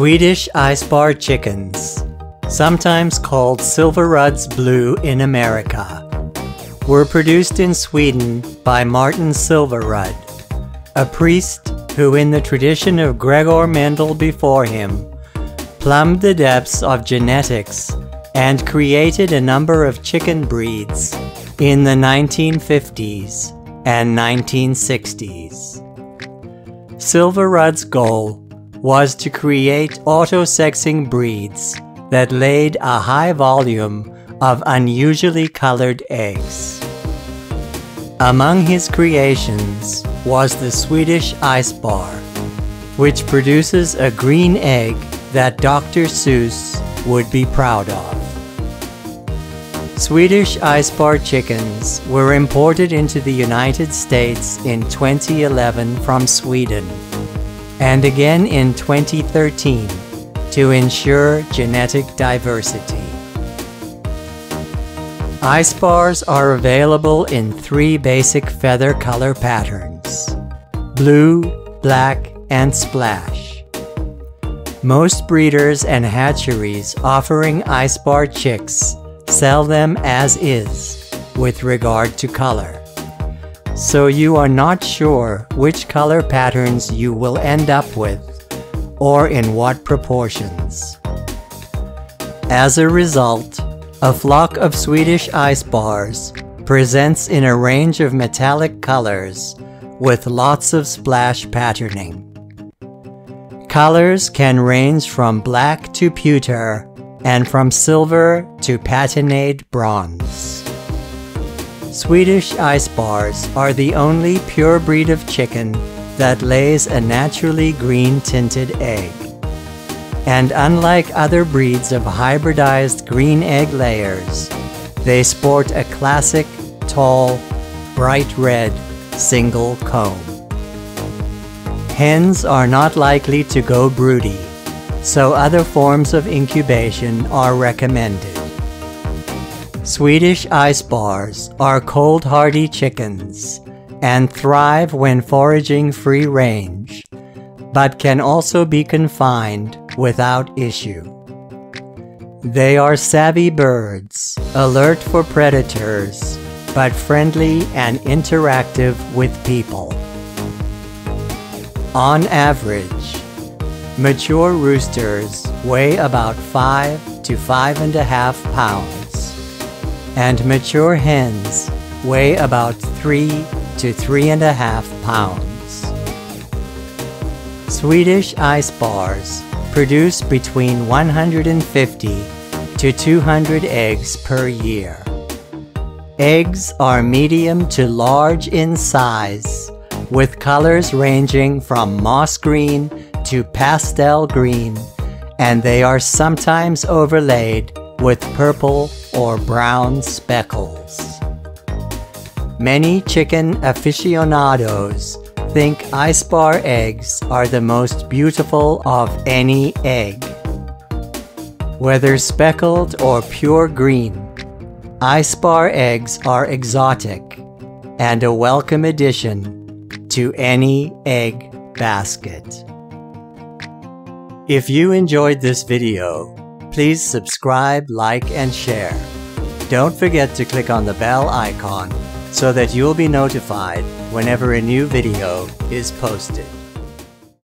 Swedish Isbar chickens, sometimes called Silverudd's Blue in America, were produced in Sweden by Martin Silverudd, a priest who, in the tradition of Gregor Mendel before him, plumbed the depths of genetics and created a number of chicken breeds in the 1950s and 1960s. Silverudd's goal was to create auto-sexing breeds that laid a high volume of unusually colored eggs. Among his creations was the Swedish Isbar, which produces a green egg that Dr. Seuss would be proud of. Swedish Isbar chickens were imported into the United States in 2011 from Sweden and again in 2013 to ensure genetic diversity. Isbars are available in three basic feather color patterns blue, black, and splash. Most breeders and hatcheries offering Isbar chicks sell them as is with regard to color so you are not sure which color patterns you will end up with or in what proportions. As a result, a flock of Swedish Isbars presents in a range of metallic colors with lots of splash patterning. Colors can range from black to pewter and from silver to patinade bronze. Swedish Isbars are the only pure breed of chicken that lays a naturally green tinted egg. And unlike other breeds of hybridized green egg layers, they sport a classic, tall, bright red single comb. Hens are not likely to go broody, so other forms of incubation are recommended. Swedish Isbars are cold hardy chickens and thrive when foraging free range, but can also be confined without issue. They are savvy birds, alert for predators, but friendly and interactive with people. On average, mature roosters weigh about 5 to 5.5 pounds and mature hens weigh about 3 to 3.5 pounds. Swedish Isbars produce between 150 to 200 eggs per year. Eggs are medium to large in size, with colors ranging from moss green to pastel green, and they are sometimes overlaid with purple or brown speckles. Many chicken aficionados think Isbar eggs are the most beautiful of any egg. Whether speckled or pure green, Isbar eggs are exotic and a welcome addition to any egg basket. If you enjoyed this video, Please subscribe, like, and share. Don't forget to click on the bell icon so that you'll be notified whenever a new video is posted.